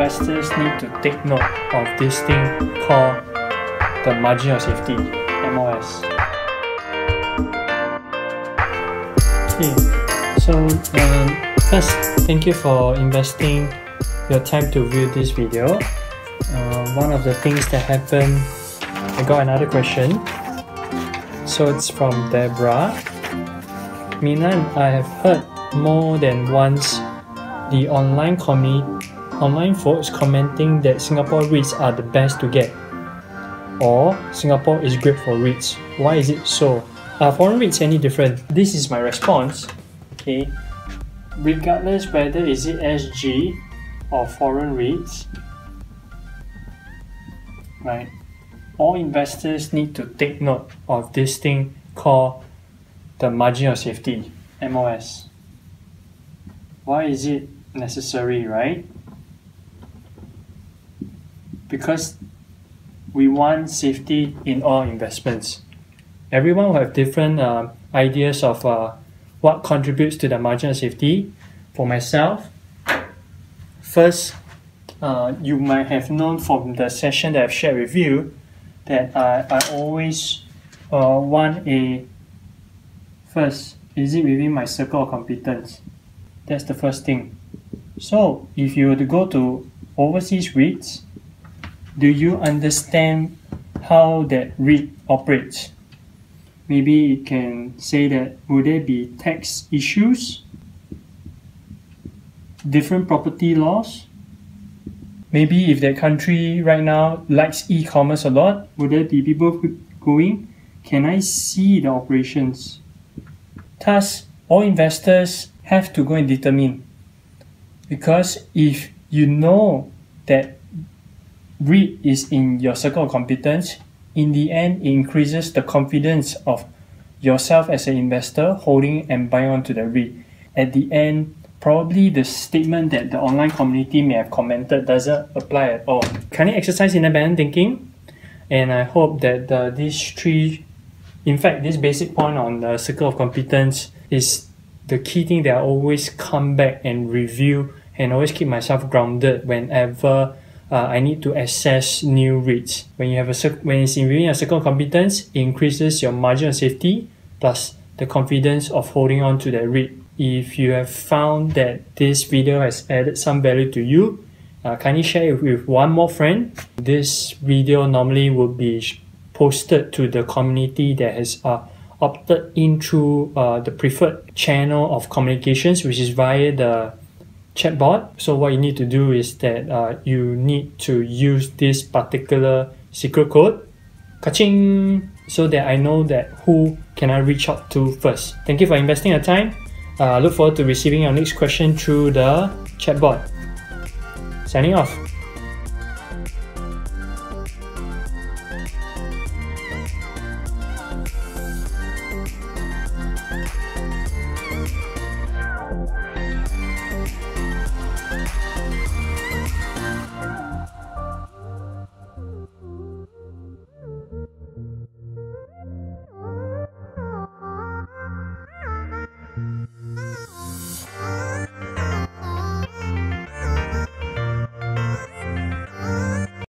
investors need to take note of this thing called the margin of safety, MOS. Okay, so um, first, thank you for investing your time to view this video. Uh, one of the things that happened, I got another question. So it's from Deborah. Min An, I have heard more than once the online community online folks commenting that Singapore REITs are the best to get. Or Singapore is great for REITs. Why is it so? Are foreign REITs any different? This is my response. Okay. Regardless whether is it SG or foreign REITs, right? All investors need to take note of this thing called the margin of safety, MOS. Why is it necessary, right? Because we want safety in all investments. Everyone will have different uh, ideas of uh, what contributes to the margin of safety. For myself, first, uh, you might have known from the session that I've shared with you that I, I always uh, want a first, is it within my circle of competence? That's the first thing. So if you were to go to overseas REITs, do you understand how that REIT operates? Maybe you can say that would there be tax issues, different property laws? Maybe if that country right now likes e-commerce a lot, would there be people going? Can I see the operations? Thus, all investors have to go and determine. Because if you know that REIT is in your circle of competence, in the end, it increases the confidence of yourself as an investor holding and buying onto the REIT. At the end, probably the statement that the online community may have commented doesn't apply at all. Can you exercise independent thinking? And I hope that uh, these three, in fact, this basic point on the circle of competence is the key thing that I always come back and review and always keep myself grounded whenever uh, I need to assess new REITs. When you have a when it's in within a circle of competence, it increases your margin of safety plus the confidence of holding on to that REIT. If you have found that this video has added some value to you, uh, kindly share it with one more friend. This video normally would be posted to the community that has uh, opted into uh, the preferred channel of communications, which is via the chatbot. So what you need to do is that uh, you need to use this particular secret code, kaching, so that I know that who can I reach out to first. Thank you for investing your time. Uh, look forward to receiving your next question through the chatbot. Signing off.